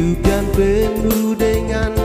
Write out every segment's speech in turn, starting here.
Hidup yang penuh dengan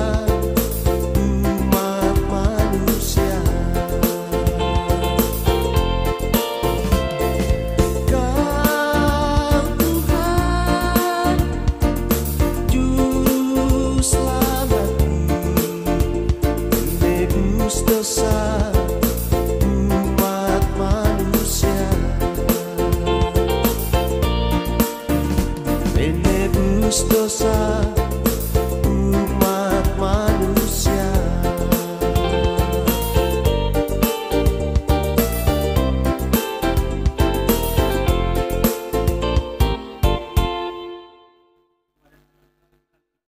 love.